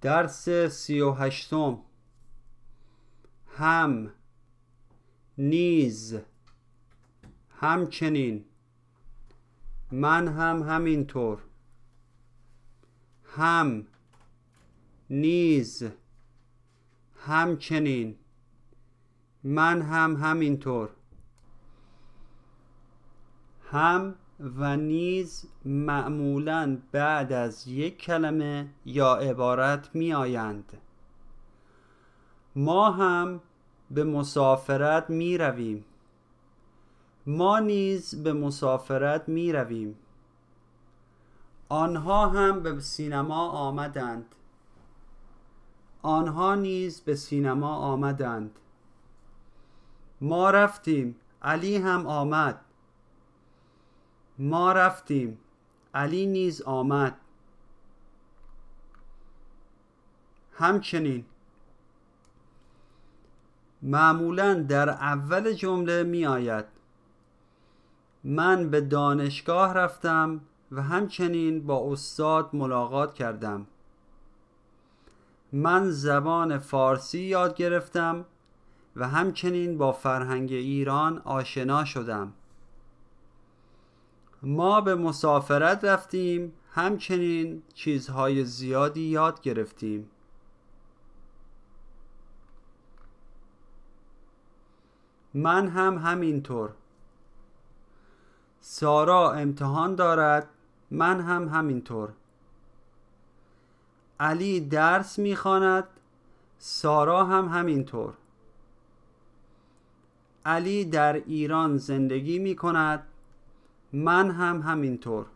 درس سی و هشتم. هم نیز همچنین. من هم همینطور. هم نیز همچنین. من هم همینطور. هم و نیز معمولا بعد از یک کلمه یا عبارت می آیند ما هم به مسافرت می رویم ما نیز به مسافرت می رویم آنها هم به سینما آمدند. آنها نیز به سینما آمدند. ما رفتیم. علی هم آمد. ما رفتیم. علی نیز آمد. همچنین. معمولا در اول جمله می آید من به دانشگاه رفتم و همچنین با استاد ملاقات کردم. من زبان فارسی یاد گرفتم و همچنین با فرهنگ ایران آشنا شدم. ما به مسافرت رفتیم همچنین چیزهای زیادی یاد گرفتیم. من هم همینطور. سارا امتحان دارد من هم همینطور. علی درس می‌خواند سارا هم همینطور. علی در ایران زندگی می کند من هم همینطور.